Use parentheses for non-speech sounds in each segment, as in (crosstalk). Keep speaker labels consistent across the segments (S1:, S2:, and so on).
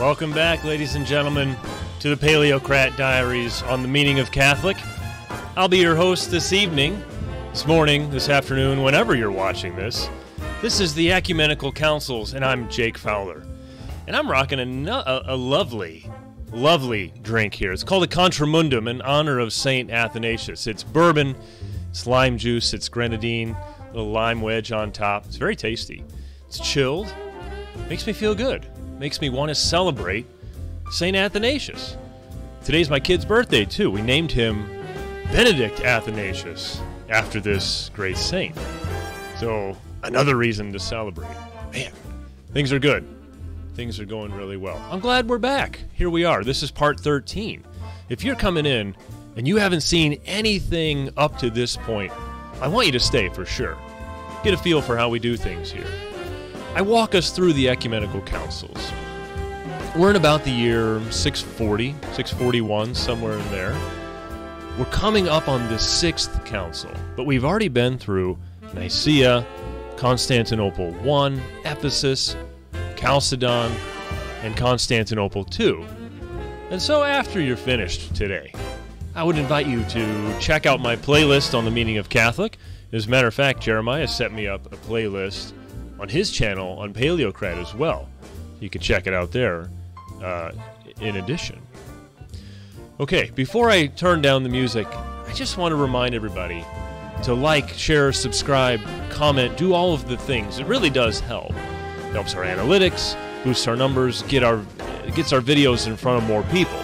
S1: Welcome back, ladies and gentlemen, to the Paleocrat Diaries on the Meaning of Catholic. I'll be your host this evening, this morning, this afternoon, whenever you're watching this. This is the Ecumenical Councils, and I'm Jake Fowler. And I'm rocking a, no- a, a lovely, lovely drink here. It's called a Contramundum in honor of St. Athanasius. It's bourbon, it's lime juice, it's grenadine, a little lime wedge on top. It's very tasty. It's chilled, makes me feel good, makes me want to celebrate St. Athanasius. Today's my kid's birthday, too. We named him Benedict Athanasius after this great saint. So, another reason to celebrate. Man, things are good. Things are going really well. I'm glad we're back. Here we are. This is part 13. If you're coming in and you haven't seen anything up to this point, I want you to stay for sure. Get a feel for how we do things here. I walk us through the ecumenical councils. We're in about the year 640, 641, somewhere in there. We're coming up on the sixth council, but we've already been through Nicaea, Constantinople I, Ephesus, Chalcedon, and Constantinople II. And so after you're finished today, I would invite you to check out my playlist on the meaning of Catholic. As a matter of fact, Jeremiah set me up a playlist on his channel on Paleocrat as well. You can check it out there uh, in addition. Okay, before I turn down the music, I just want to remind everybody to like, share, subscribe, comment, do all of the things. It really does help. It helps our analytics, boosts our numbers, get our gets our videos in front of more people.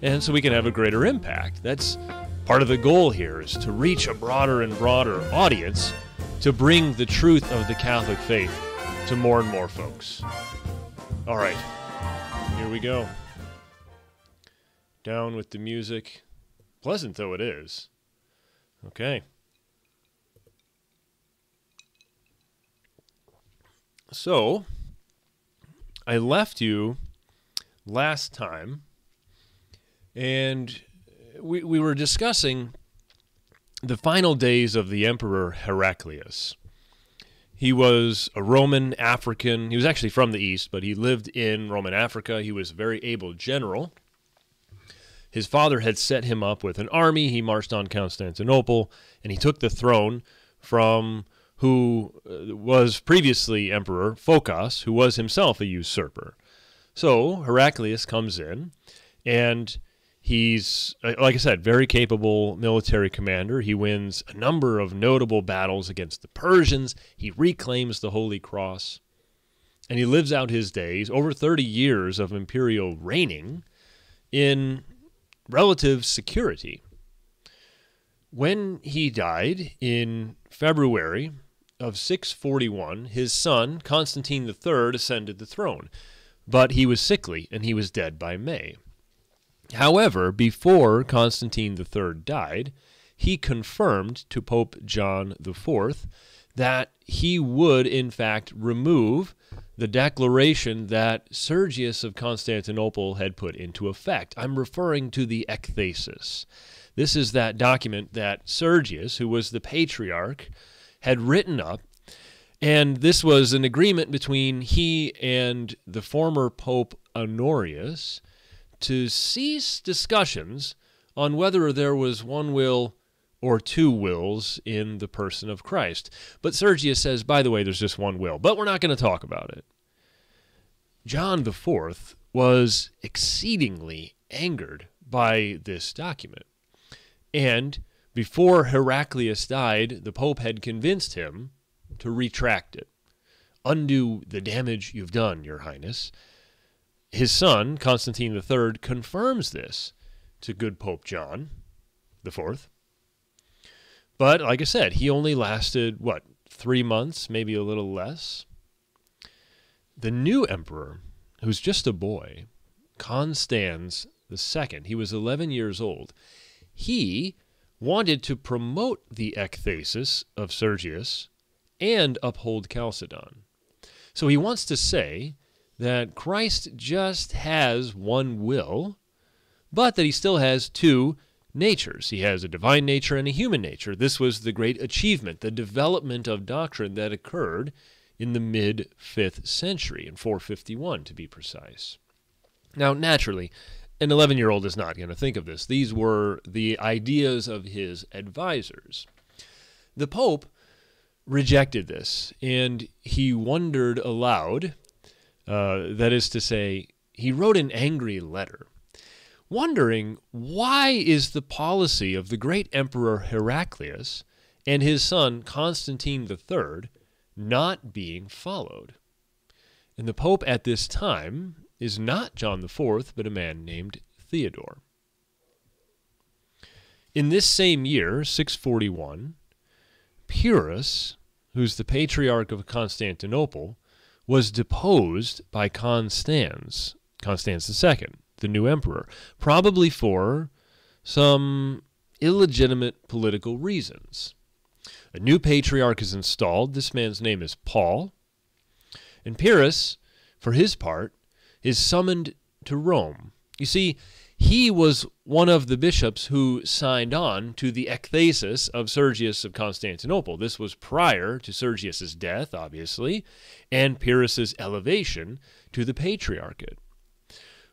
S1: And so we can have a greater impact. That's part of the goal here is to reach a broader and broader audience to bring the truth of the Catholic faith to more and more folks. All right. Here we go. Down with the music. Pleasant though it is. Okay. So, I left you last time, and we, we were discussing the final days of the Emperor Heraclius. He was a Roman African. He was actually from the East, but he lived in Roman Africa. He was a very able general. His father had set him up with an army. He marched on Constantinople, and he took the throne from who uh, was previously Emperor Phocas, who was himself a usurper. So Heraclius comes in, and he's, uh, like I said, very capable military commander. He wins a number of notable battles against the Persians. He reclaims the Holy Cross, and he lives out his days, over 30 years of imperial reigning, in relative security. When he died in February of 641, his son, Constantine III, ascended the throne, but he was sickly and he was dead by May. However, before Constantine III died, he confirmed to Pope John IV that he would, in fact, remove the declaration that Sergius of Constantinople had put into effect. I'm referring to the Ekthesis. This is that document that Sergius, who was the patriarch, had written up. And this was an agreement between he and the former Pope Honorius to cease discussions on whether there was one will or two wills in the person of Christ. But Sergius says, by the way, there's just one will, but we're not going to talk about it. John IV was exceedingly angered by this document. And before Heraclius died, the Pope had convinced him to retract it. Undo the damage you've done, Your Highness. His son, Constantine III, confirms this to good Pope John IV. But like I said, he only lasted, what, three months, maybe a little less? The new emperor, who's just a boy, Constans II, he was 11 years old, he wanted to promote the ekthesis of Sergius and uphold Chalcedon. So he wants to say that Christ just has one will, but that he still has two natures. He has a divine nature and a human nature. This was the great achievement, the development of doctrine that occurred in the mid 5th century, in 451 to be precise. Now, naturally, an 11 year old is not going to think of this. These were the ideas of his advisors. The Pope rejected this, and he wondered aloud. Uh, that is to say, he wrote an angry letter, wondering why is the policy of the great emperor Heraclius and his son Constantine III not being followed. And the Pope at this time is not John IV, but a man named Theodore. In this same year, 641, Pyrrhus, who's the patriarch of Constantinople, was deposed by Constans, Constans II, the new emperor, probably for some illegitimate political reasons. A new patriarch is installed. This man's name is Paul. And Pyrrhus, for his part, is summoned to Rome. You see, he was one of the bishops who signed on to the ekthesis of Sergius of Constantinople. This was prior to Sergius's death, obviously, and Pyrrhus's elevation to the patriarchate.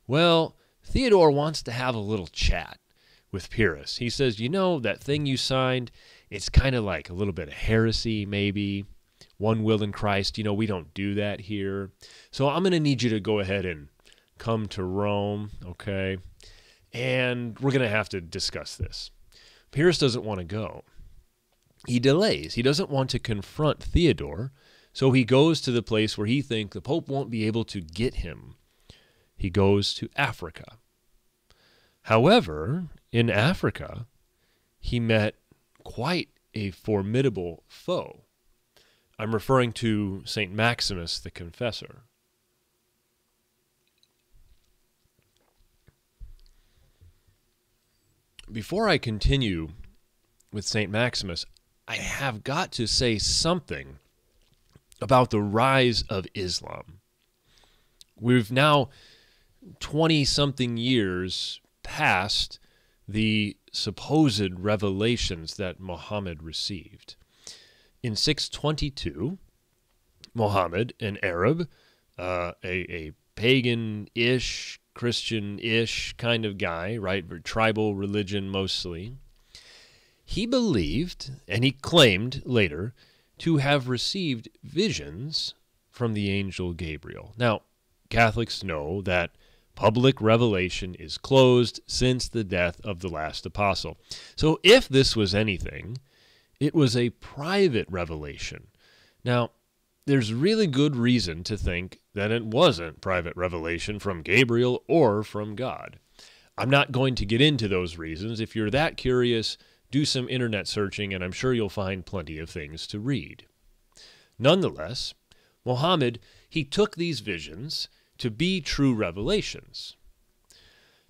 S1: Well, Theodore wants to have a little chat with Pyrrhus. He says, "You know that thing you signed? It's kind of like a little bit of heresy, maybe. One will in Christ. You know, we don't do that here. So I'm going to need you to go ahead and come to Rome, okay? And we're going to have to discuss this. Pyrrhus doesn't want to go. He delays. He doesn't want to confront Theodore, so he goes to the place where he thinks the Pope won't be able to get him. He goes to Africa. However, in Africa, he met quite a formidable foe. I'm referring to St. Maximus the Confessor. Before I continue with St. Maximus, I have got to say something about the rise of Islam. We've now 20 something years past the supposed revelations that Muhammad received. In 622, Muhammad, an Arab, uh, a, a pagan ish Christian ish kind of guy, right? Tribal religion mostly. He believed, and he claimed later, to have received visions from the angel Gabriel. Now, Catholics know that public revelation is closed since the death of the last apostle. So, if this was anything, it was a private revelation. Now, there's really good reason to think that it wasn't private revelation from Gabriel or from God. I'm not going to get into those reasons. If you're that curious, do some internet searching, and I'm sure you'll find plenty of things to read. Nonetheless, Muhammad, he took these visions to be true revelations.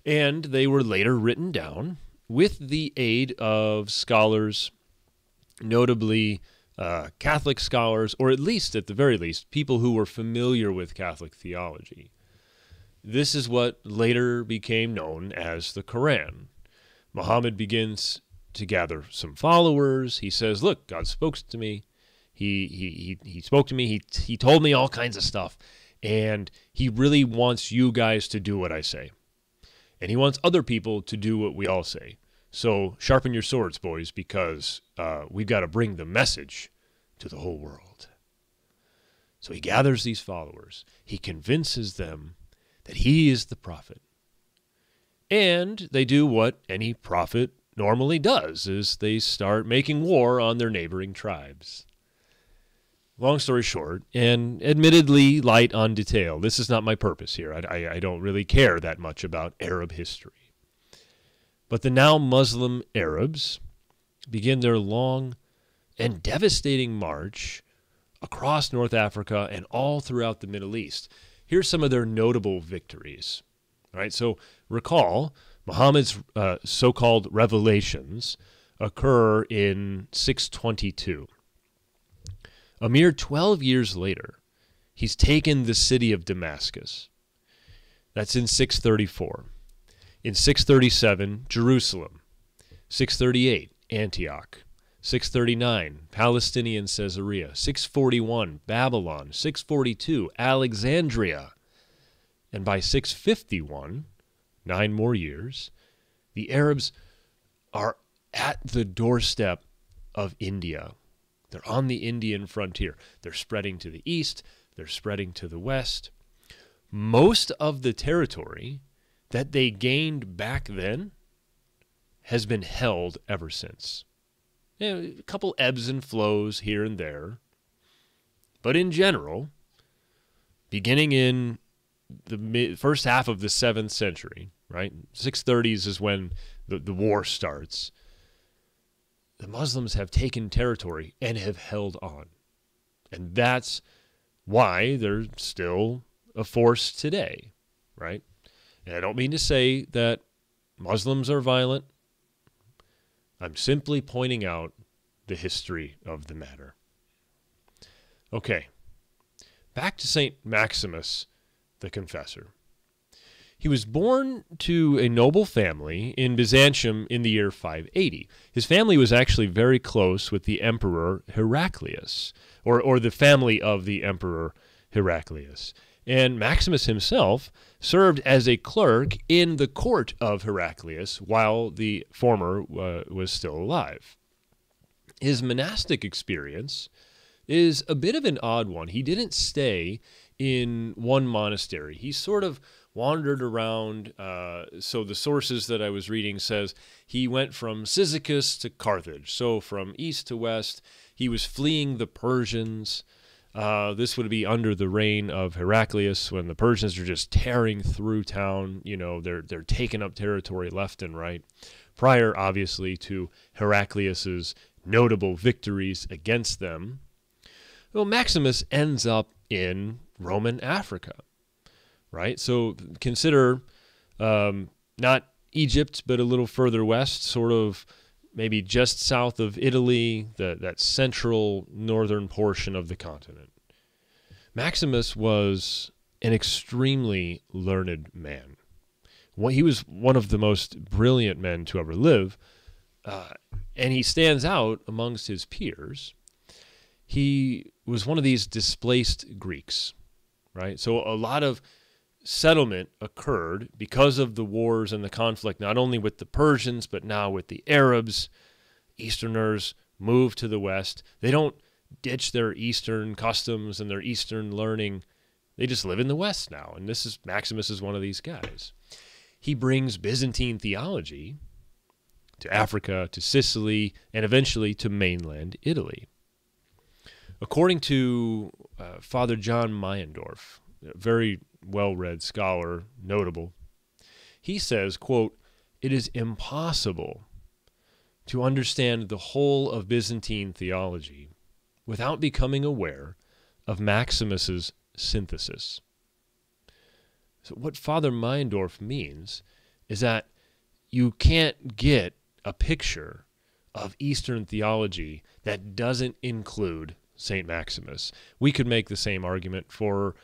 S1: And they were later written down with the aid of scholars, notably uh, Catholic scholars, or at least, at the very least, people who were familiar with Catholic theology. This is what later became known as the Quran. Muhammad begins to gather some followers. He says, Look, God spoke to me. He, he, he, he spoke to me. He, he told me all kinds of stuff. And he really wants you guys to do what I say. And he wants other people to do what we all say. So sharpen your swords, boys, because uh, we've got to bring the message to the whole world. So he gathers these followers. He convinces them that he is the prophet. And they do what any prophet normally does is they start making war on their neighboring tribes. Long story short, and admittedly light on detail, this is not my purpose here. I, I, I don't really care that much about Arab history. But the now Muslim Arabs begin their long and devastating march across North Africa and all throughout the Middle East. Here's some of their notable victories. All right, so recall Muhammad's uh, so called revelations occur in 622. A mere 12 years later, he's taken the city of Damascus. That's in 634. In 637, Jerusalem. 638, Antioch. 639, Palestinian Caesarea. 641, Babylon. 642, Alexandria. And by 651, nine more years, the Arabs are at the doorstep of India. They're on the Indian frontier. They're spreading to the east, they're spreading to the west. Most of the territory that they gained back then has been held ever since. You know, a couple ebbs and flows here and there. But in general, beginning in the first half of the seventh century, right? 630s is when the, the war starts. The Muslims have taken territory and have held on. And that's why they're still a force today, right? And I don't mean to say that Muslims are violent. I'm simply pointing out the history of the matter. Okay, back to St. Maximus the Confessor. He was born to a noble family in Byzantium in the year 580. His family was actually very close with the Emperor Heraclius, or, or the family of the Emperor Heraclius. And Maximus himself served as a clerk in the court of Heraclius while the former uh, was still alive. His monastic experience is a bit of an odd one. He didn't stay in one monastery. He sort of wandered around. Uh, so the sources that I was reading says he went from Cyzicus to Carthage. So from east to west, he was fleeing the Persians. Uh, this would be under the reign of Heraclius when the Persians are just tearing through town. You know, they're they're taking up territory left and right. Prior, obviously, to Heraclius's notable victories against them. Well, Maximus ends up in Roman Africa, right? So consider um, not Egypt, but a little further west, sort of maybe just south of Italy, the, that central northern portion of the continent. Maximus was an extremely learned man. He was one of the most brilliant men to ever live, uh, and he stands out amongst his peers. He was one of these displaced Greeks, right? So a lot of settlement occurred because of the wars and the conflict, not only with the Persians, but now with the Arabs. Easterners move to the West. They don't ditch their Eastern customs and their Eastern learning. They just live in the West now. And this is Maximus is one of these guys. He brings Byzantine theology to Africa, to Sicily, and eventually to mainland Italy. According to uh, Father John Meyendorff, a very well-read scholar, notable, he says, quote, "It is impossible to understand the whole of Byzantine theology without becoming aware of Maximus's synthesis." So what Father Meyendorff means is that you can't get a picture of Eastern theology that doesn't include St. Maximus. We could make the same argument for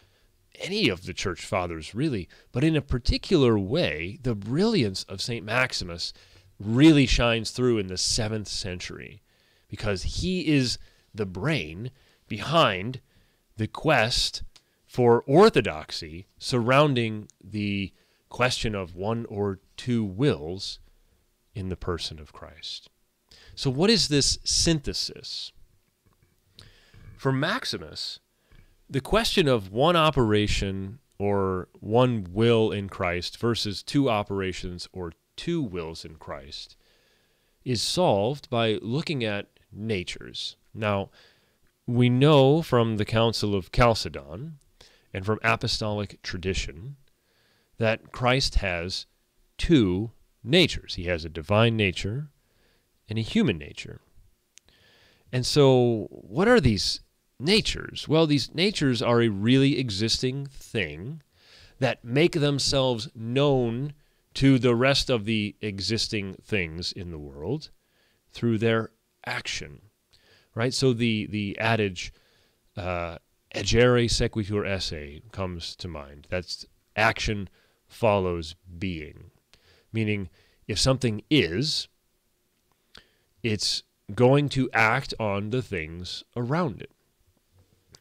S1: any of the church fathers, really, but in a particular way, the brilliance of St. Maximus really shines through in the seventh century because he is the brain behind the quest for orthodoxy surrounding the question of one or two wills in the person of Christ. So, what is this synthesis? For Maximus, the question of one operation or one will in Christ versus two operations or two wills in Christ is solved by looking at natures. Now, we know from the Council of Chalcedon and from apostolic tradition that Christ has two natures. He has a divine nature and a human nature. And so, what are these natures? Well, these natures are a really existing thing that make themselves known to the rest of the existing things in the world through their action. Right? So the the adage uh, sequitur esse comes to mind. That's action follows being. Meaning if something is, it's going to act on the things around it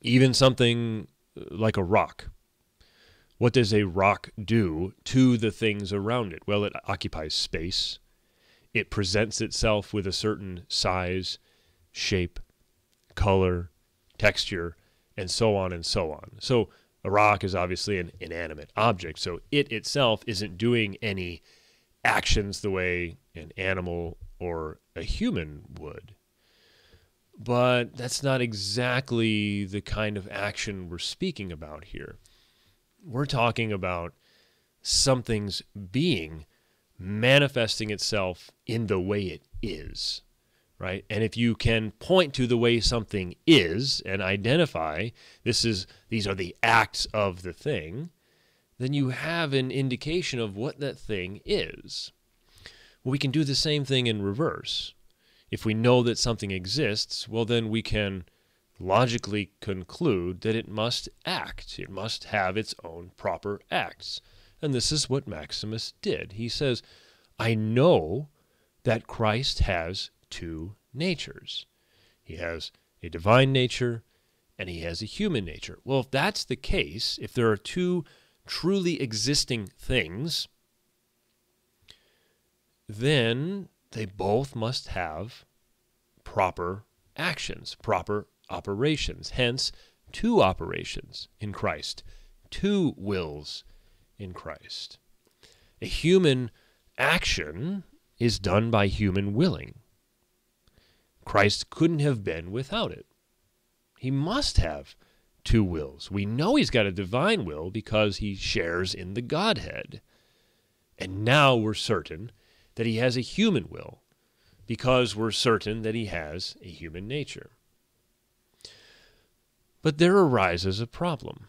S1: even something like a rock. What does a rock do to the things around it? Well, it occupies space. It presents itself with a certain size, shape, color, texture, and so on and so on. So a rock is obviously an inanimate object, so it itself isn't doing any actions the way an animal or a human would. But that's not exactly the kind of action we're speaking about here. We're talking about something's being manifesting itself in the way it is, right? And if you can point to the way something is and identify this is these are the acts of the thing, then you have an indication of what that thing is. Well, we can do the same thing in reverse. If we know that something exists, well, then we can logically conclude that it must act. It must have its own proper acts. And this is what Maximus did. He says, I know that Christ has two natures. He has a divine nature and he has a human nature. Well, if that's the case, if there are two truly existing things, then they both must have proper actions, proper operations. Hence, two operations in Christ, two wills in Christ. A human action is done by human willing. Christ couldn't have been without it. He must have two wills. We know he's got a divine will because he shares in the Godhead. And now we're certain that he has a human will because we're certain that he has a human nature. But there arises a problem.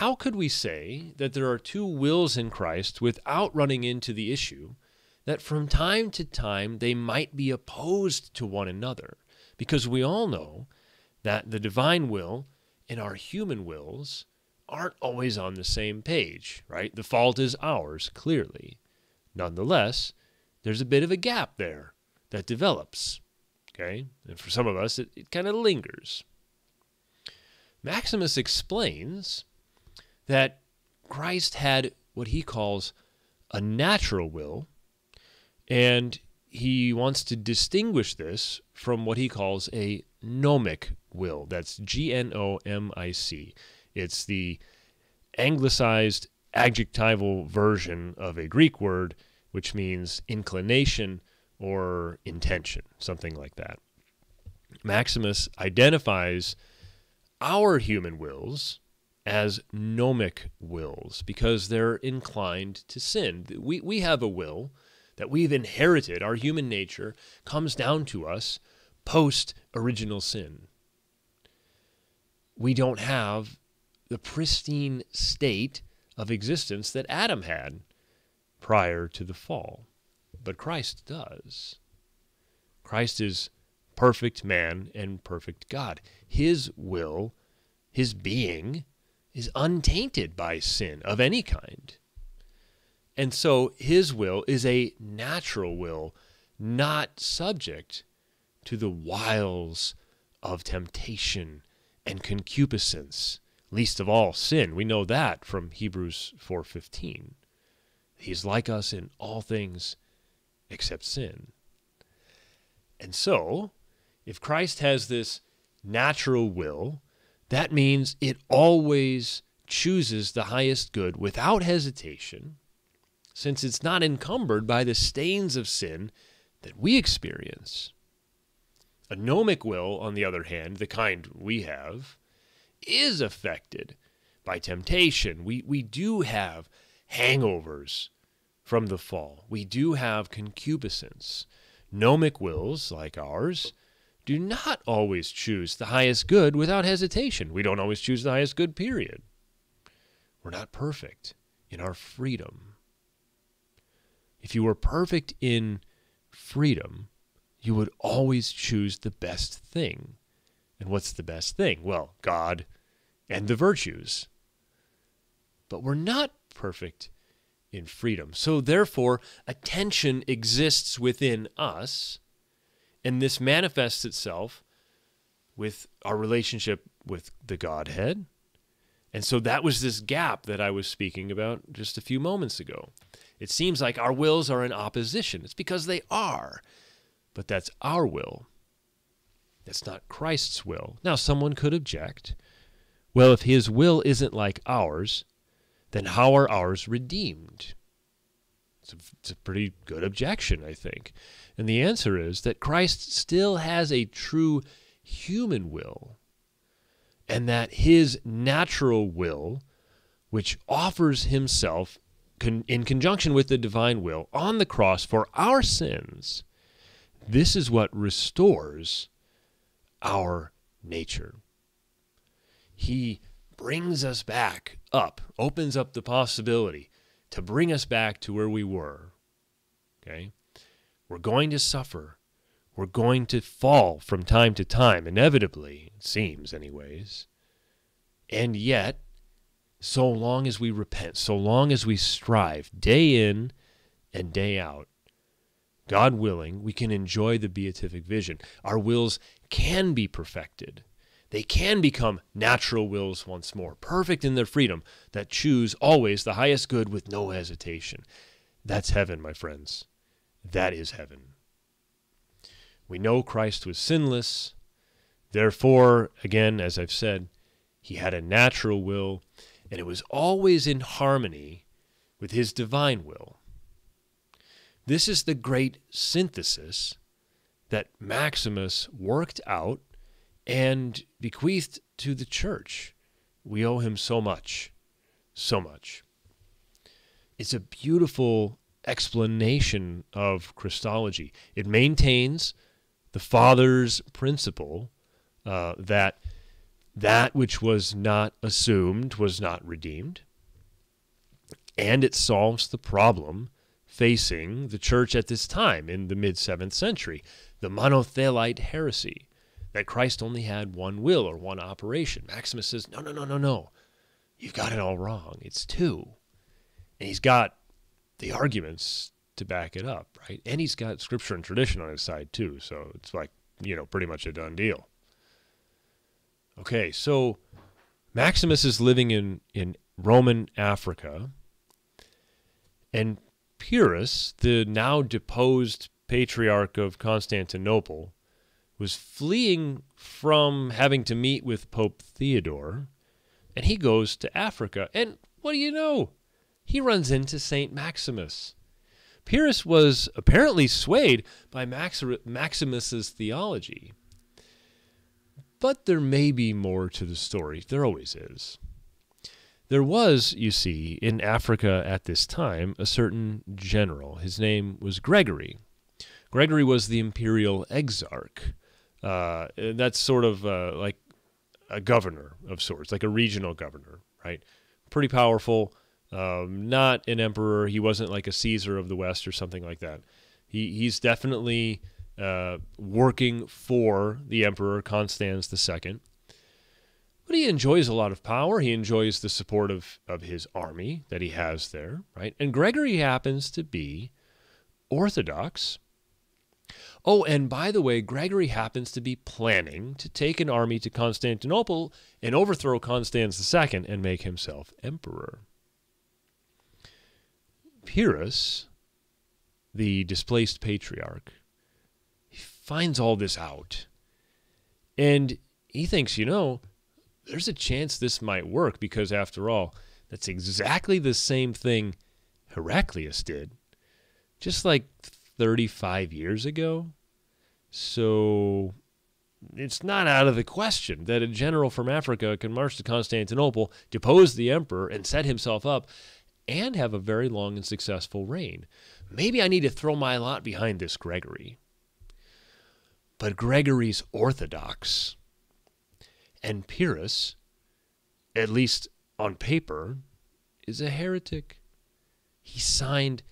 S1: How could we say that there are two wills in Christ without running into the issue that from time to time they might be opposed to one another? Because we all know that the divine will and our human wills aren't always on the same page, right? The fault is ours, clearly. Nonetheless, there's a bit of a gap there that develops, okay? And for some of us, it, it kind of lingers. Maximus explains that Christ had what he calls a natural will, and he wants to distinguish this from what he calls a gnomic will. That's G N O M I C. It's the anglicized adjectival version of a Greek word, which means inclination or intention, something like that. Maximus identifies our human wills as gnomic wills because they're inclined to sin. We, we have a will that we've inherited, our human nature comes down to us post original sin. We don't have the pristine state of existence that Adam had prior to the fall, but Christ does. Christ is perfect man and perfect God. His will, his being, is untainted by sin of any kind. And so his will is a natural will, not subject to the wiles of temptation and concupiscence, least of all sin. We know that from Hebrews 4:15. He's like us in all things except sin. And so, if Christ has this natural will, that means it always chooses the highest good without hesitation, since it's not encumbered by the stains of sin that we experience. A gnomic will, on the other hand, the kind we have, is affected by temptation. We, we do have hangovers from the fall. We do have concupiscence. Gnomic wills, like ours, do not always choose the highest good without hesitation. We don't always choose the highest good, period. We're not perfect in our freedom. If you were perfect in freedom, you would always choose the best thing. And what's the best thing? Well, God and the virtues. But we're not perfect in freedom. So, therefore, attention exists within us and this manifests itself with our relationship with the Godhead And so that was this gap that I was speaking about just a few moments ago. It seems like our wills are in opposition. It's because they are, but that's our will. That's not Christ's will. Now, someone could object well, if his will isn't like ours, then how are ours redeemed? It's a, it's a pretty good objection, I think. And the answer is that Christ still has a true human will, and that his natural will, which offers himself con- in conjunction with the divine will on the cross for our sins, this is what restores our nature. He brings us back up, opens up the possibility to bring us back to where we were. Okay? We're going to suffer. We're going to fall from time to time, inevitably, it seems, anyways. And yet, so long as we repent, so long as we strive day in and day out, God willing, we can enjoy the beatific vision. Our wills can be perfected. They can become natural wills once more, perfect in their freedom, that choose always the highest good with no hesitation. That's heaven, my friends. That is heaven. We know Christ was sinless. Therefore, again, as I've said, he had a natural will, and it was always in harmony with his divine will. This is the great synthesis that Maximus worked out and bequeathed to the church. We owe him so much, so much. It's a beautiful explanation of Christology. It maintains the Father's principle uh, that that which was not assumed was not redeemed, and it solves the problem facing the church at this time in the mid 7th century, the monothelite heresy, that Christ only had one will or one operation. Maximus says, no, no, no, no, no. You've got it all wrong. It's two. And he's got the arguments to back it up, right? And he's got scripture and tradition on his side too. So it's like, you know, pretty much a done deal. Okay, so Maximus is living in, in Roman Africa. And Pyrrhus, the now deposed patriarch of Constantinople, was fleeing from having to meet with Pope Theodore, and he goes to Africa. And what do you know? He runs into St. Maximus. Pyrrhus was apparently swayed by Max- Maximus's theology. But there may be more to the story. There always is. There was, you see, in Africa at this time, a certain general. His name was Gregory. Gregory was the imperial exarch. Uh, that's sort of uh, like a governor of sorts, like a regional governor, right? Pretty powerful. Um, not an emperor. He wasn't like a Caesar of the West or something like that. He he's definitely uh, working for the emperor Constans II. But he enjoys a lot of power. He enjoys the support of, of his army that he has there, right? And Gregory happens to be Orthodox Oh, and by the way, Gregory happens to be planning to take an army to Constantinople and overthrow Constans II and make himself emperor. Pyrrhus, the displaced patriarch, he finds all this out. And he thinks, you know, there's a chance this might work because, after all, that's exactly the same thing Heraclius did. Just like 35 years ago. So it's not out of the question that a general from Africa can march to Constantinople, depose the emperor, and set himself up and have a very long and successful reign. Maybe I need to throw my lot behind this Gregory. But Gregory's orthodox, and Pyrrhus, at least on paper, is a heretic. He signed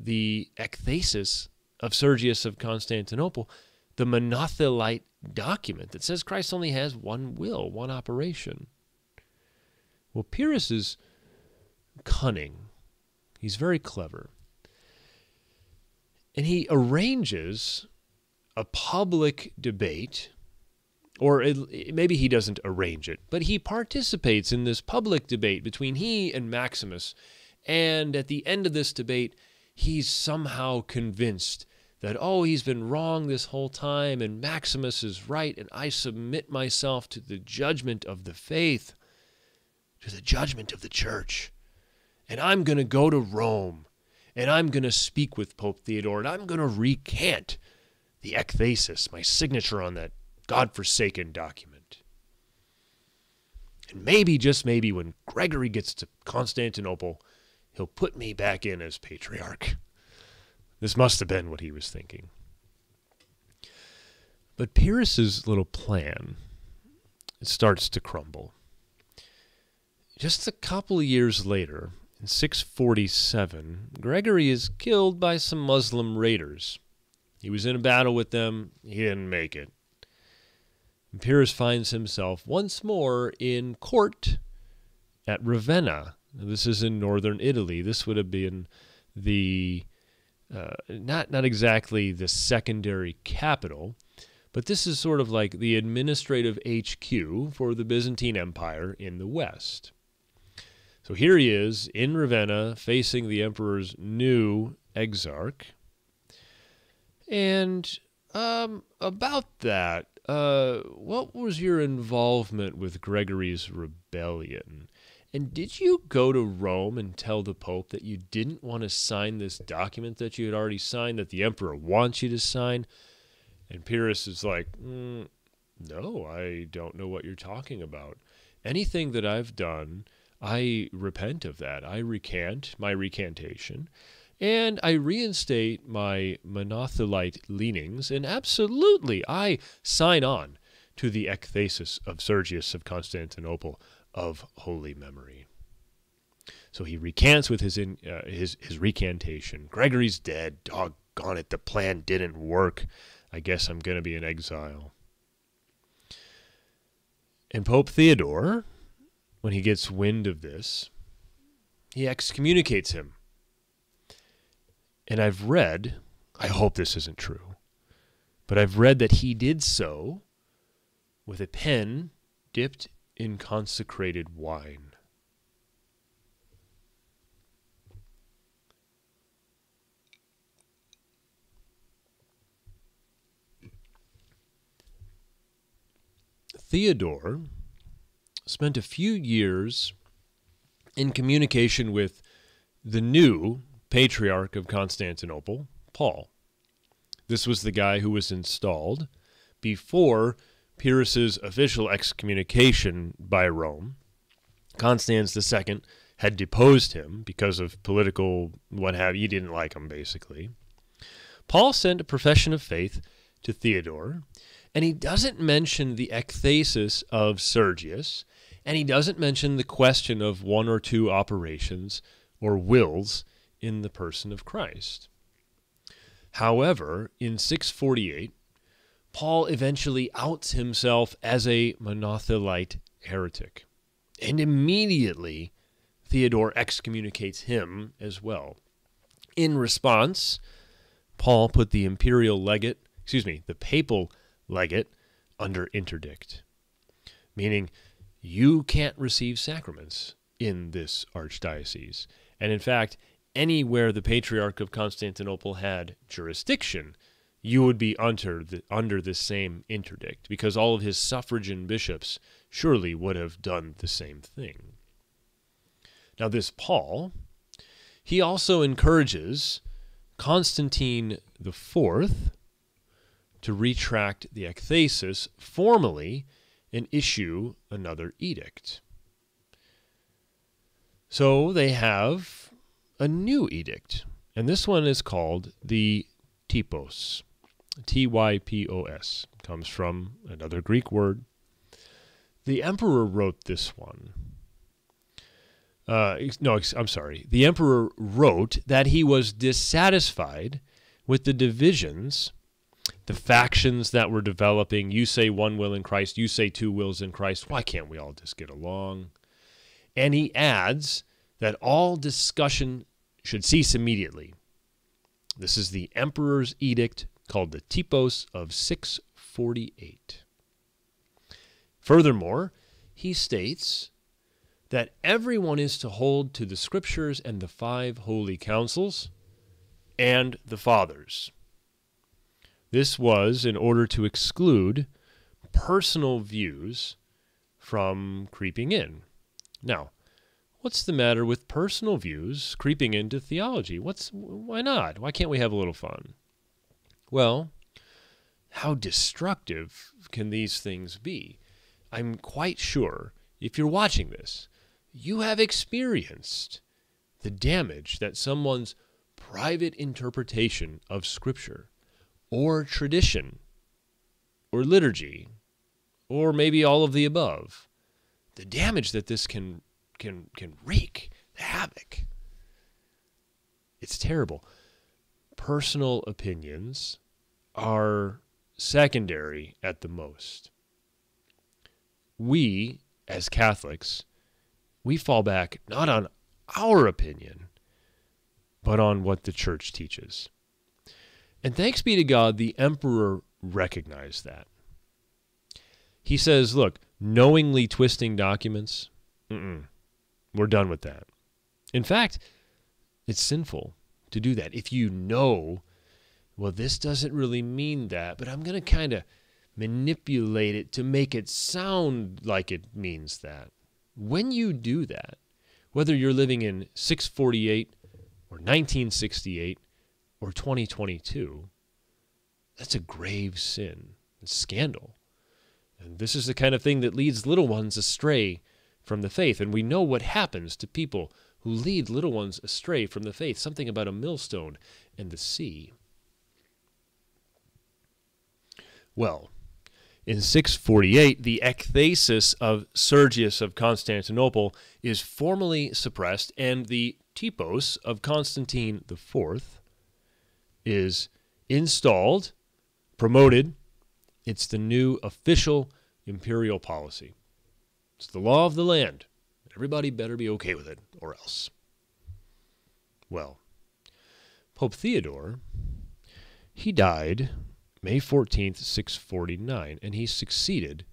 S1: the ekthesis of Sergius of Constantinople, the monothelite document that says Christ only has one will, one operation. Well, Pyrrhus is cunning. He's very clever. And he arranges a public debate or it, maybe he doesn't arrange it, but he participates in this public debate between he and Maximus. And at the end of this debate, he's somehow convinced that, oh, he's been wrong this whole time and Maximus is right, and I submit myself to the judgment of the faith, to the judgment of the church. And I'm going to go to Rome and I'm going to speak with Pope Theodore and I'm going to recant the ekthesis, my signature on that God-forsaken document. And maybe, just maybe, when Gregory gets to Constantinople, he'll put me back in as patriarch. This must have been what he was thinking. But Pyrrhus's little plan starts to crumble. Just a couple of years later, in 647, Gregory is killed by some Muslim raiders. He was in a battle with them, he didn't make it. Pyrrhus finds himself once more in court at Ravenna. This is in northern Italy. This would have been the uh, not not exactly the secondary capital, but this is sort of like the administrative HQ for the Byzantine Empire in the west. So here he is in Ravenna facing the emperor's new exarch. And um, about that, uh, what was your involvement with Gregory's rebellion? And did you go to Rome and tell the Pope that you didn't want to sign this document that you had already signed, that the Emperor wants you to sign? And Pyrrhus is like, mm, No, I don't know what you're talking about. Anything that I've done, I repent of that. I recant my recantation. And I reinstate my monothelite leanings, and absolutely I sign on to the ekthesis of Sergius of Constantinople of holy memory. So he recants with his, in, uh, his, his recantation. Gregory's dead. Doggone it, the plan didn't work. I guess I'm going to be in exile. And Pope Theodore, when he gets wind of this, he excommunicates him and I've read, I hope this isn't true, but I've read that he did so with a pen dipped in consecrated wine. Theodore spent a few years in communication with the new Patriarch of Constantinople, Paul. This was the guy who was installed before Pyrrhus's official excommunication by Rome. Constans II had deposed him because of political what have you. Didn't like him, basically. Paul sent a profession of faith to Theodore, and he doesn't mention the ekthesis of Sergius, and he doesn't mention the question of one or two operations or wills in the person of Christ. However, in 648, Paul eventually outs himself as a monothelite heretic. And immediately, Theodore excommunicates him as well. In response, Paul put the imperial legate, excuse me, the papal legate, under interdict, meaning you can't receive sacraments in this archdiocese. And in fact, anywhere the Patriarch of Constantinople had jurisdiction, you would be under the, under the same interdict, because all of his suffragan bishops surely would have done the same thing. Now, this Paul, he also encourages Constantine IV to retract the ekthesis formally and issue another edict. So they have a new edict, and this one is called the Typos. Comes from another Greek word. The emperor wrote this one. Uh, no, I'm sorry. The emperor wrote that he was dissatisfied with the divisions, the factions that were developing. You say one will in Christ, you say two wills in Christ. Why can't we all just get along? And he adds that all discussion should cease immediately. This is the emperor's edict called the Typos of 648. Furthermore, he states that everyone is to hold to the scriptures and the five holy councils and the fathers. This was in order to exclude personal views from creeping in. Now, what's the matter with personal views creeping into theology? What's why not? Why can't we have a little fun? Well, how destructive can these things be? I'm quite sure if you're watching this, you have experienced the damage that someone's private interpretation of Scripture or tradition or liturgy or maybe all of the above, the damage that this can can can wreak, the havoc. It's terrible. Personal opinions are secondary at the most. We, as Catholics, we fall back not on our opinion, but on what the church teaches. And thanks be to God, the emperor recognized that. He says, look, knowingly twisting documents, we're done with that. In fact, it's sinful to do that. If you know, well, this doesn't really mean that, but I'm going to kind of manipulate it to make it sound like it means that. When you do that, whether you're living in 648 or 1968 or 2022, that's a grave sin, a scandal. And this is the kind of thing that leads little ones astray from the faith. And we know what happens to people who lead little ones astray from the faith something about a millstone and the sea. Well, in 648, the ekthesis of Sergius of Constantinople is formally suppressed, and the typos of Constantine IV is installed, promoted, it's the new official imperial policy. It's the law of the land. Everybody better be okay with it, or else. Well, Pope Theodore, he died May 14th, 649, and he's succeeded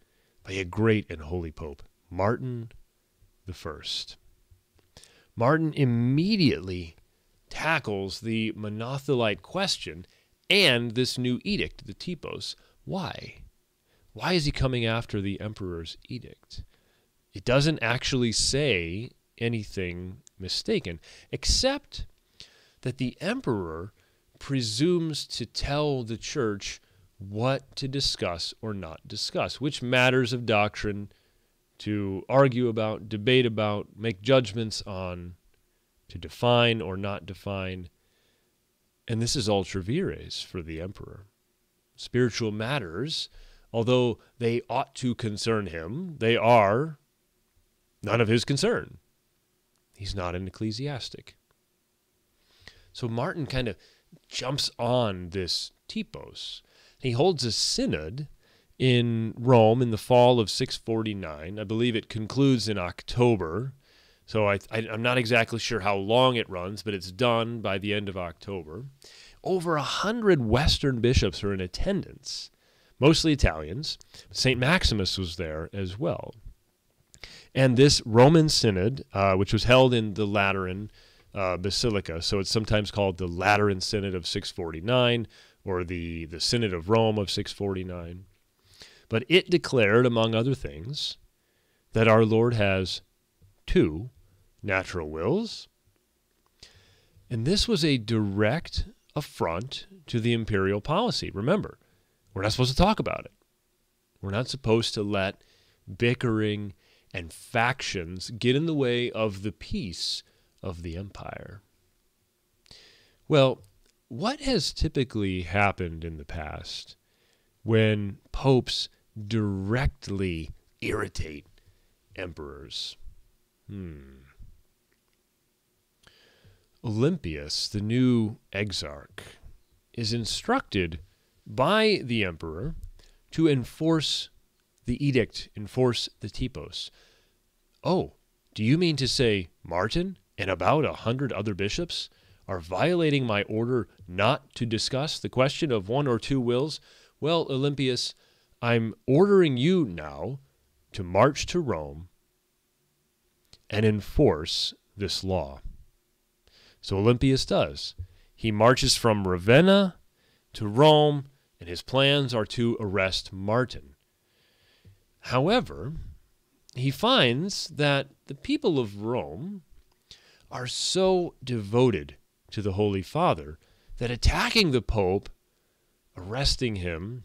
S1: by a great and holy pope, Martin I. Martin immediately tackles the monothelite question and this new edict, the typos, why? Why is he coming after the emperor's edict? It doesn't actually say anything mistaken, except that the emperor presumes to tell the church what to discuss or not discuss, which matters of doctrine to argue about, debate about, make judgments on, to define or not define. And this is ultra vires for the emperor spiritual matters, although they ought to concern him, they are none of his concern. He's not an ecclesiastic. So Martin kind of jumps on this typos. He holds a synod in Rome in the fall of 649. I believe it concludes in October. So I, am not exactly sure how long it runs, but it's done by the end of October over a hundred Western bishops are in attendance, mostly Italians. St. Maximus was there as well. And this Roman Synod, uh, which was held in the Lateran uh, Basilica, so it's sometimes called the Lateran Synod of 649 or the, the Synod of Rome of 649. But it declared, among other things, that our Lord has two natural wills. And this was a direct affront to the imperial policy. Remember, we're not supposed to talk about it. We're not supposed to let bickering and factions get in the way of the peace of the empire. Well, what has typically happened in the past when popes directly irritate emperors? Hmm. Olympius, the new exarch, is instructed by the emperor to enforce the edict, enforce the typos. Oh, do you mean to say Martin and about a hundred other bishops are violating my order not to discuss the question of one or two wills? Well, Olympius, I'm ordering you now to march to Rome and enforce this law. So Olympius does. He marches from Ravenna to Rome, and his plans are to arrest Martin. However, he finds that the people of Rome are so devoted to the Holy Father that attacking the Pope, arresting him,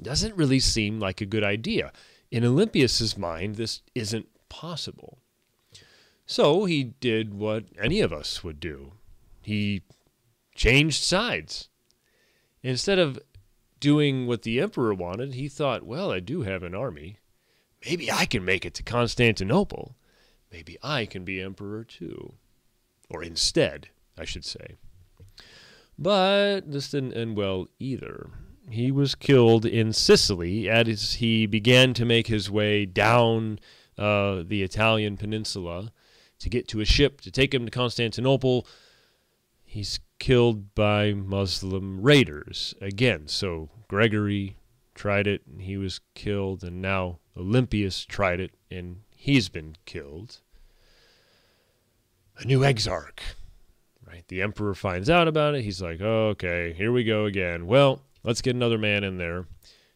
S1: doesn't really seem like a good idea. In Olympius's mind, this isn't possible. So he did what any of us would do. He changed sides. Instead of doing what the emperor wanted, he thought, well, I do have an army. Maybe I can make it to Constantinople. Maybe I can be emperor too. Or instead, I should say. But this didn't end well either. He was killed in Sicily as he began to make his way down uh, the Italian peninsula to get to a ship to take him to Constantinople. He's killed by Muslim raiders again. So Gregory tried it and he was killed, and now Olympius tried it and he's been killed. A new exarch. Right? The emperor finds out about it. He's like, oh, okay, here we go again. Well, let's get another man in there.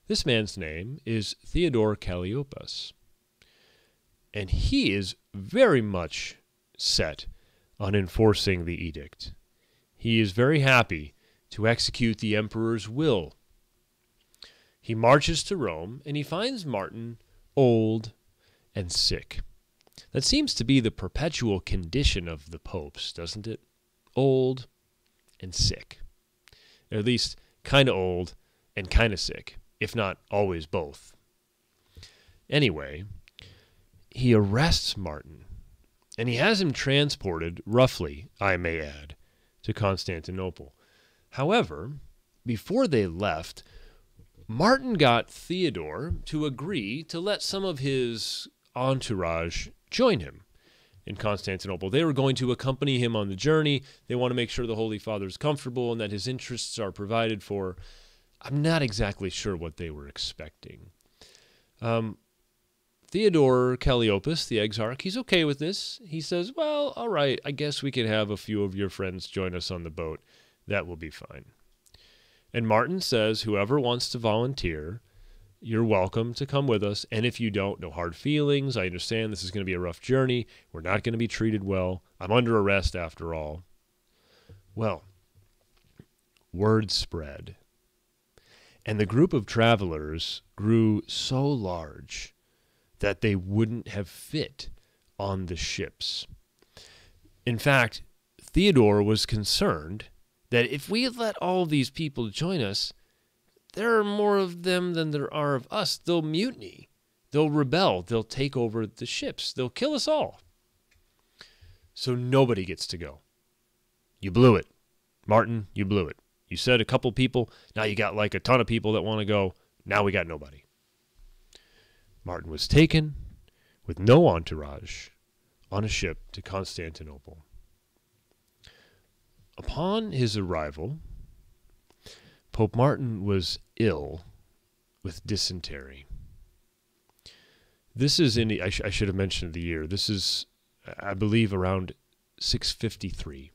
S1: This man's name is Theodore Calliopas. And he is very much set on enforcing the edict. He is very happy to execute the emperor's will. He marches to Rome and he finds Martin old and sick. That seems to be the perpetual condition of the popes, doesn't it? Old and sick. Or at least kind of old and kind of sick, if not always both. Anyway, he arrests Martin and he has him transported, roughly, I may add, to Constantinople. However, before they left, Martin got Theodore to agree to let some of his entourage join him in Constantinople. They were going to accompany him on the journey. They want to make sure the Holy Father is comfortable and that his interests are provided for. I'm not exactly sure what they were expecting. Um, Theodore Calliopas, the exarch, he's okay with this. He says, Well, all right, I guess we can have a few of your friends join us on the boat. That will be fine. And Martin says, Whoever wants to volunteer, you're welcome to come with us. And if you don't, no hard feelings. I understand this is going to be a rough journey. We're not going to be treated well. I'm under arrest after all. Well, word spread. And the group of travelers grew so large that they wouldn't have fit on the ships. In fact, Theodore was concerned that if we let all these people join us, there are more of them than there are of us. They'll mutiny, they'll rebel, they'll take over the ships, they'll kill us all. So nobody gets to go. You blew it. Martin, you blew it. You said a couple people, now you got like a ton of people that want to go. Now we got nobody. Martin was taken with no entourage on a ship to Constantinople. Upon his arrival, Pope Martin was ill with dysentery. This is in the, I, sh- I should have mentioned the year. This is, I believe, around 653.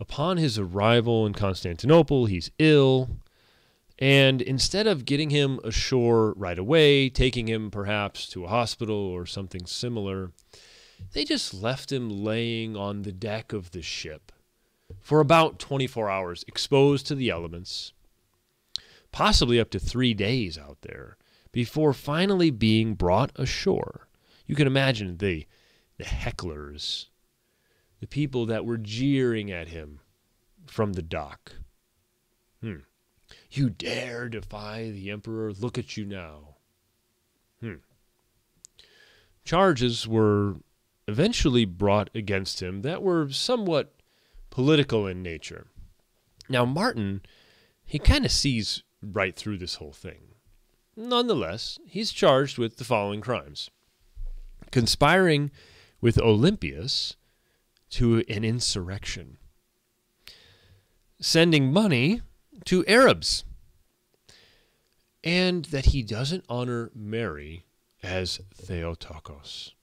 S1: Upon his arrival in Constantinople, he's ill. And instead of getting him ashore right away, taking him perhaps to a hospital or something similar, they just left him laying on the deck of the ship for about 24 hours, exposed to the elements, possibly up to three days out there, before finally being brought ashore. You can imagine the, the hecklers, the people that were jeering at him from the dock. Hmm. You dare defy the emperor? Look at you now. Hmm. Charges were eventually brought against him that were somewhat political in nature. Now, Martin, he kind of sees right through this whole thing. Nonetheless, he's charged with the following crimes conspiring with Olympius to an insurrection, sending money to Arabs. and that he doesn't honor Mary as Theotokos.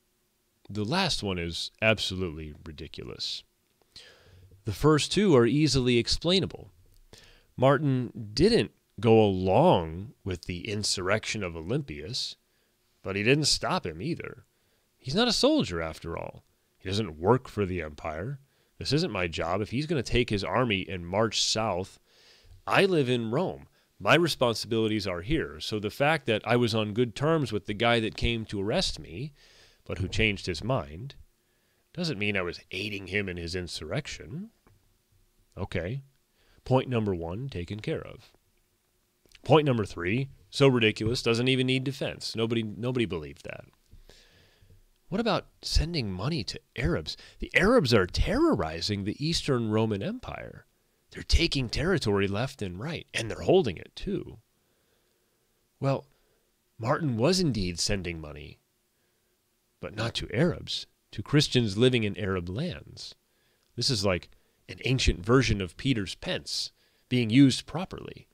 S1: The last one is absolutely ridiculous. The first two are easily explainable. Martin didn't go along with the insurrection of Olympius, but he didn't stop him either. He's not a soldier, after all. He doesn't work for the empire. This isn't my job. If he's going to take his army and march south, I live in Rome. My responsibilities are here. So the fact that I was on good terms with the guy that came to arrest me, but who changed his mind, doesn't mean I was aiding him in his insurrection. Okay. Point number one taken care of. Point number three, so ridiculous, doesn't even need defense. Nobody nobody believed that. What about sending money to Arabs? The Arabs are terrorizing the Eastern Roman Empire. They're taking territory left and right, and they're holding it too. Well, Martin was indeed sending money, but not to Arabs, to Christians living in Arab lands. This is like an ancient version of Peter's pence being used properly,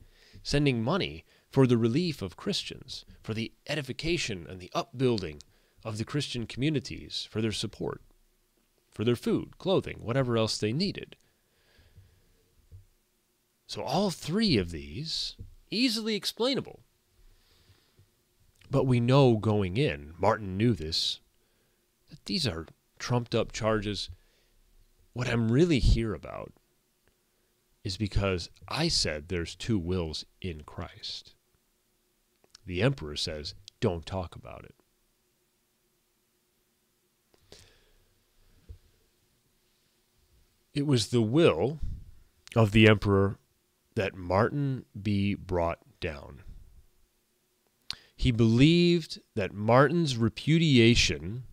S1: sending money for the relief of Christians, for the edification and the upbuilding of the Christian communities, for their support, for their food, clothing, whatever else they needed. So, all three of these, easily explainable. But we know going in, Martin knew this, that these are trumped up charges. What I'm really here about is because I said there's two wills in Christ. The emperor says, don't talk about it. It was the will of the emperor that Martin be brought down. He believed that Martin's repudiation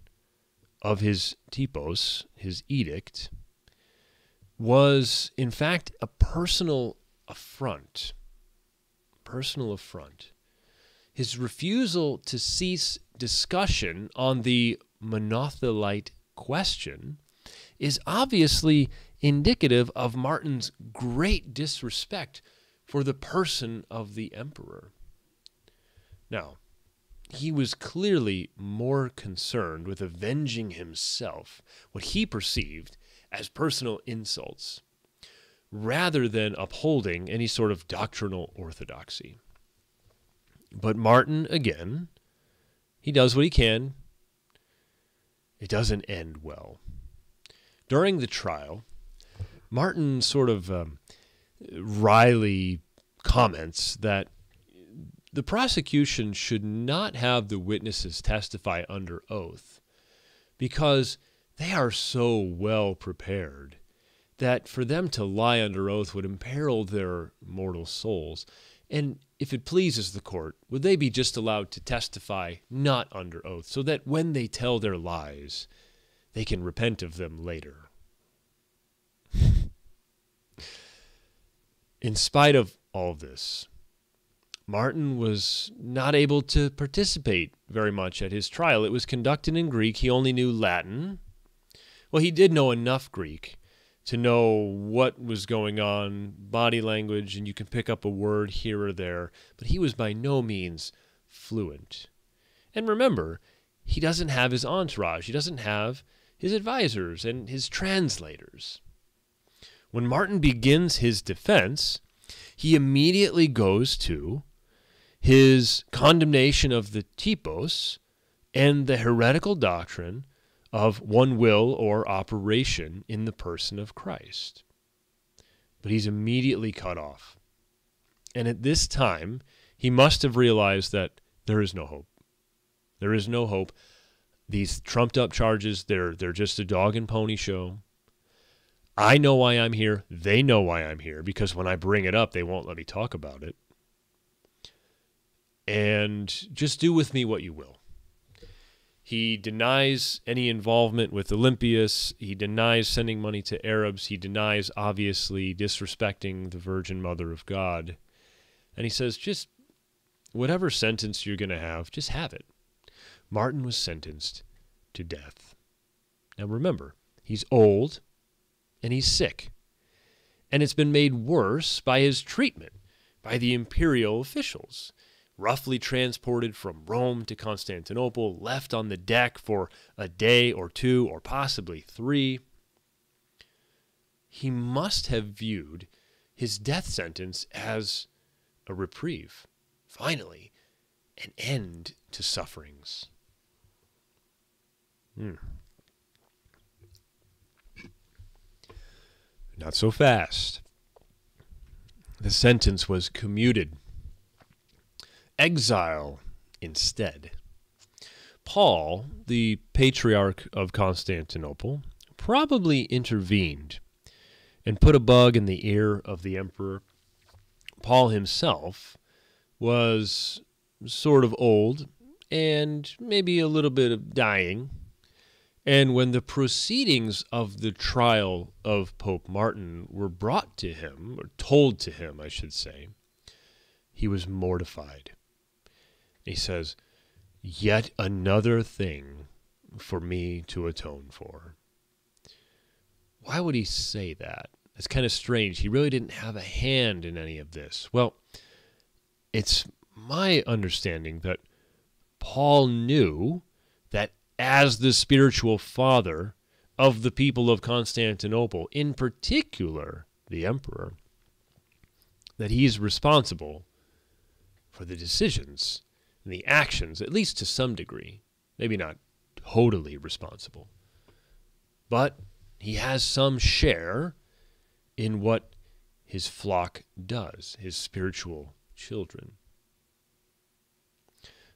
S1: of his typos, his edict, was in fact a personal affront. Personal affront. His refusal to cease discussion on the monothelite question is obviously indicative of Martin's great disrespect for the person of the emperor. Now, he was clearly more concerned with avenging himself, what he perceived as personal insults, rather than upholding any sort of doctrinal orthodoxy. But Martin, again, he does what he can. It doesn't end well. During the trial, Martin sort of um, wryly comments that the prosecution should not have the witnesses testify under oath because they are so well prepared that for them to lie under oath would imperil their mortal souls. And if it pleases the court, would they be just allowed to testify not under oath so that when they tell their lies, they can repent of them later? (laughs) In spite of all this, Martin was not able to participate very much at his trial. It was conducted in Greek. He only knew Latin. Well, he did know enough Greek to know what was going on, body language, and you can pick up a word here or there, but he was by no means fluent. And remember, he doesn't have his entourage, he doesn't have his advisors and his translators. When Martin begins his defense, he immediately goes to his condemnation of the typos and the heretical doctrine of one will or operation in the person of Christ. But he's immediately cut off. And at this time, he must have realized that there is no hope. There is no hope. These trumped up charges, they're, they're just a dog and pony show. I know why I'm here. They know why I'm here because when I bring it up, they won't let me talk about it. And just do with me what you will. He denies any involvement with Olympius. He denies sending money to Arabs. He denies, obviously, disrespecting the Virgin Mother of God. And he says, just whatever sentence you're going to have, just have it. Martin was sentenced to death. Now remember, he's old and he's sick. And it's been made worse by his treatment by the imperial officials. Roughly transported from Rome to Constantinople, left on the deck for a day or two or possibly three. He must have viewed his death sentence as a reprieve, finally, an end to sufferings. Hmm. Not so fast. The sentence was commuted. Exile instead. Paul, the patriarch of Constantinople, probably intervened and put a bug in the ear of the emperor. Paul himself was sort of old and maybe a little bit of dying and when the proceedings of the trial of Pope Martin were brought to him, or told to him, I should say, he was mortified. He says, Yet another thing for me to atone for. Why would he say that? It's kind of strange. He really didn't have a hand in any of this. Well, it's my understanding that Paul knew that as the spiritual father of the people of Constantinople, in particular the emperor, that he's responsible for the decisions and the actions, at least to some degree. Maybe not totally responsible, but he has some share in what his flock does, his spiritual children.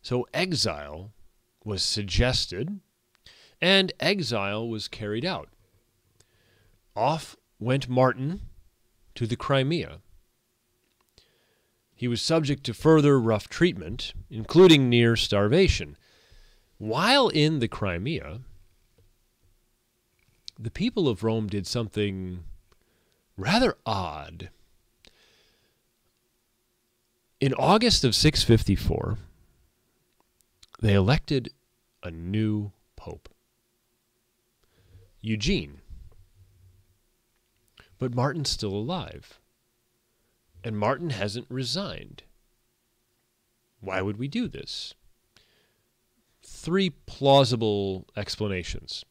S1: So exile was suggested, and exile was carried out. Off went Martin to the Crimea. He was subject to further rough treatment, including near starvation. While in the Crimea, the people of Rome did something rather odd. In August of 654, they elected a new pope, Eugene. But Martin's still alive. And Martin hasn't resigned. Why would we do this? Three plausible explanations.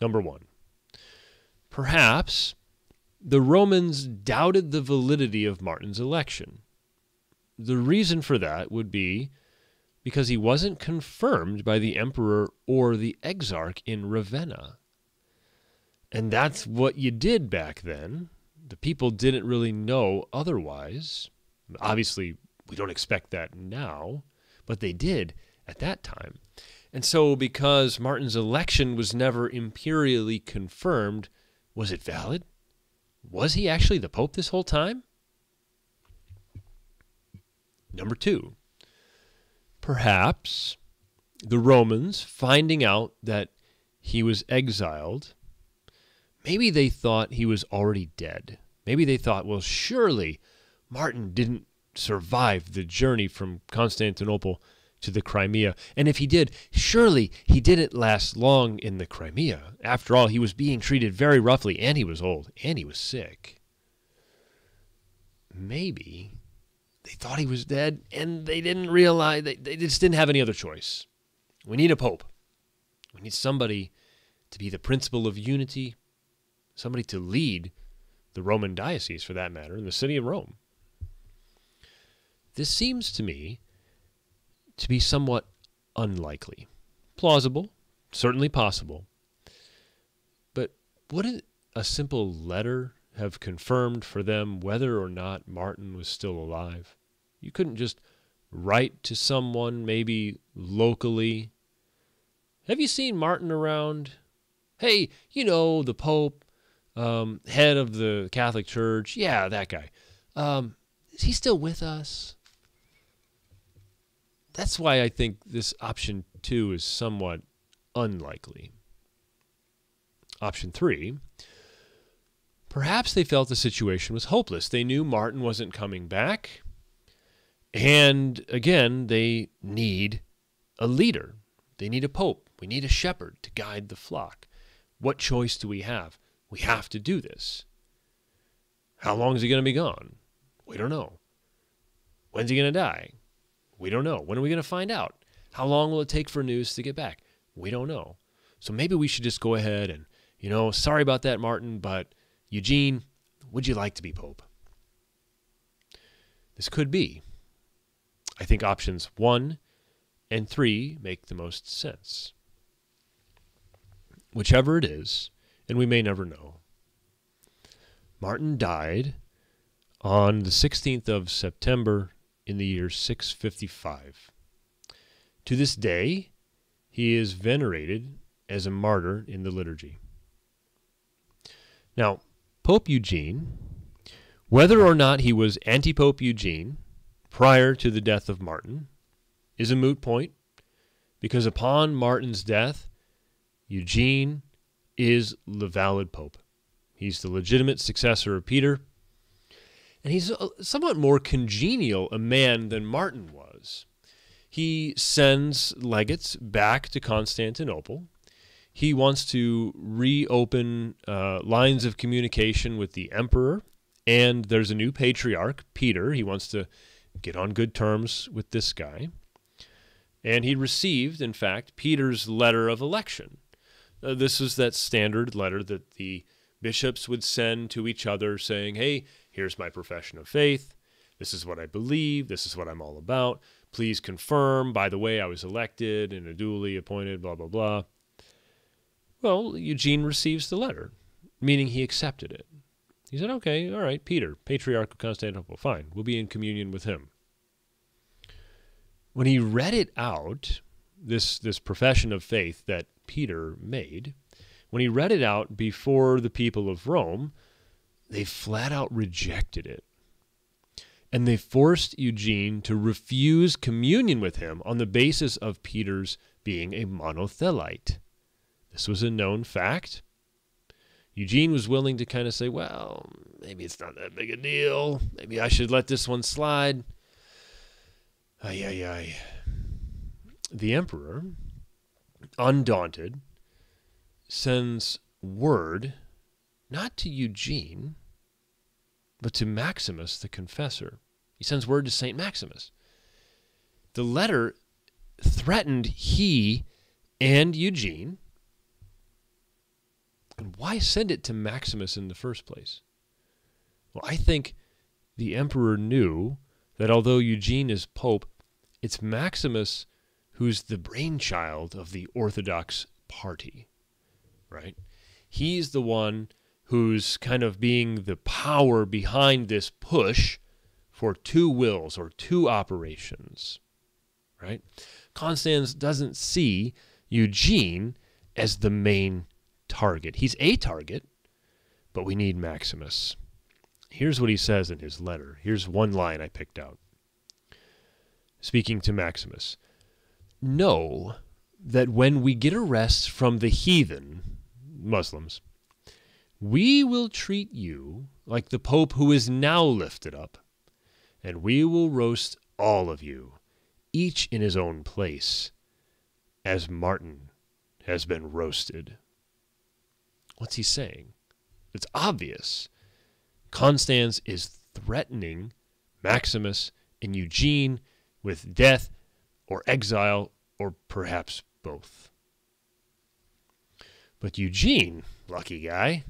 S1: Number one, perhaps the Romans doubted the validity of Martin's election. The reason for that would be because he wasn't confirmed by the emperor or the exarch in Ravenna. And that's what you did back then. The people didn't really know otherwise. Obviously, we don't expect that now, but they did at that time. And so, because Martin's election was never imperially confirmed, was it valid? Was he actually the Pope this whole time? Number two, Perhaps the Romans, finding out that he was exiled, maybe they thought he was already dead. Maybe they thought, well, surely Martin didn't survive the journey from Constantinople to the Crimea. And if he did, surely he didn't last long in the Crimea. After all, he was being treated very roughly, and he was old, and he was sick. Maybe they thought he was dead, and they didn't realize, they, they just didn't have any other choice. We need a pope. We need somebody to be the principle of unity, somebody to lead the Roman diocese, for that matter, in the city of Rome. This seems to me to be somewhat unlikely. Plausible, certainly possible. But wouldn't a simple letter have confirmed for them whether or not Martin was still alive. You couldn't just write to someone, maybe locally. Have you seen Martin around? Hey, you know, the Pope, um, head of the Catholic Church. Yeah, that guy. Um, is he still with us? That's why I think this option two is somewhat unlikely. Option three Perhaps they felt the situation was hopeless. They knew Martin wasn't coming back. And again, they need a leader. They need a pope. We need a shepherd to guide the flock. What choice do we have? We have to do this. How long is he going to be gone? We don't know. When's he going to die? We don't know. When are we going to find out? How long will it take for news to get back? We don't know. So maybe we should just go ahead and, you know, sorry about that, Martin, but Eugene, would you like to be Pope? This could be. I think options one and three make the most sense. Whichever it is, and we may never know, Martin died on the 16th of September in the year 655. To this day, he is venerated as a martyr in the liturgy. Now, Pope Eugene, whether or not he was anti Pope Eugene prior to the death of Martin, is a moot point because upon Martin's death, Eugene is the valid Pope. He's the legitimate successor of Peter, and he's a, somewhat more congenial a man than Martin was. He sends legates back to Constantinople. He wants to reopen uh, lines of communication with the emperor, and there's a new patriarch, Peter. He wants to get on good terms with this guy. And he received, in fact, Peter's letter of election. Uh, this is that standard letter that the bishops would send to each other saying, Hey, here's my profession of faith. This is what I believe. This is what I'm all about. Please confirm. By the way, I was elected and duly appointed, blah, blah, blah. Well, Eugene receives the letter, meaning he accepted it. He said, okay, all right, Peter, Patriarch of Constantinople, fine. We'll be in communion with him. When he read it out, this, this profession of faith that Peter made, when he read it out before the people of Rome, they flat out rejected it and they forced Eugene to refuse communion with him on the basis of Peter's being a monothelite. This was a known fact. Eugene was willing to kind of say, well, maybe it's not that big a deal. Maybe I should let this one slide. Ay, ay, ay. The emperor, undaunted, sends word not to Eugene, but to Maximus the confessor. He sends word to St. Maximus. The letter threatened he and Eugene. And why send it to Maximus in the first place? Well, I think the emperor knew that although Eugene is pope, it's Maximus who's the brainchild of the Orthodox party, right? He's the one who's kind of being the power behind this push for two wills or two operations, right? Constans doesn't see Eugene as the main target. He's a target, but we need Maximus. Here's what he says in his letter. Here's one line I picked out. Speaking to Maximus Know that when we get arrests from the heathen, Muslims, we will treat you like the Pope who is now lifted up, and we will roast all of you, each in his own place, as Martin has been roasted. What's he saying? It's obvious. Constans is threatening Maximus and Eugene with death or exile or perhaps both. But Eugene, lucky guy,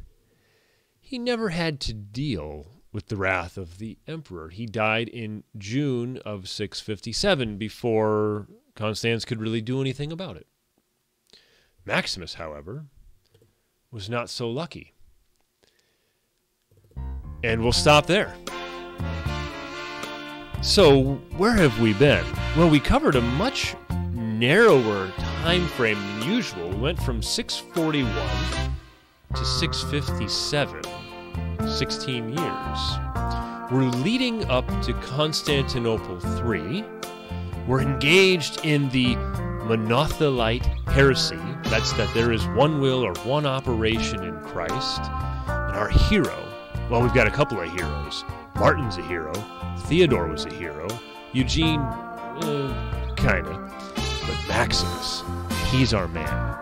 S1: he never had to deal with the wrath of the emperor. He died in June of 657 before Constans could really do anything about it. Maximus, however, was not so lucky. And we'll stop there. So, where have we been? Well, we covered a much narrower time frame than usual. We went from 641 to 657. 16 years. We're leading up to Constantinople III. We're engaged in the monothelite heresy. That's that there is one will or one operation in Christ. And our hero, well, we've got a couple of heroes. Martin's a hero. Theodore was a hero. Eugene, eh, kind of. But Maximus, he's our man.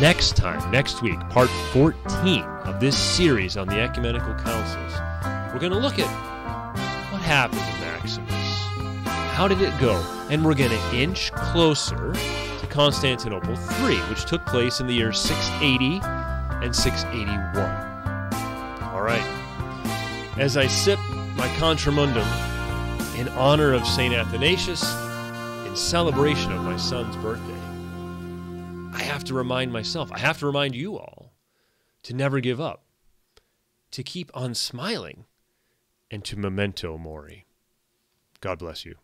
S1: Next time, next week, part 14 of this series on the ecumenical councils, we're going to look at what happened to Maximus. how did it go? And we're going to inch closer to Constantinople III, which took place in the years 680 and 681. All right. As I sip my contramundum in honor of St. Athanasius, in celebration of my son's birthday, I have to remind myself, I have to remind you all to never give up, to keep on smiling, and to memento mori. God bless you.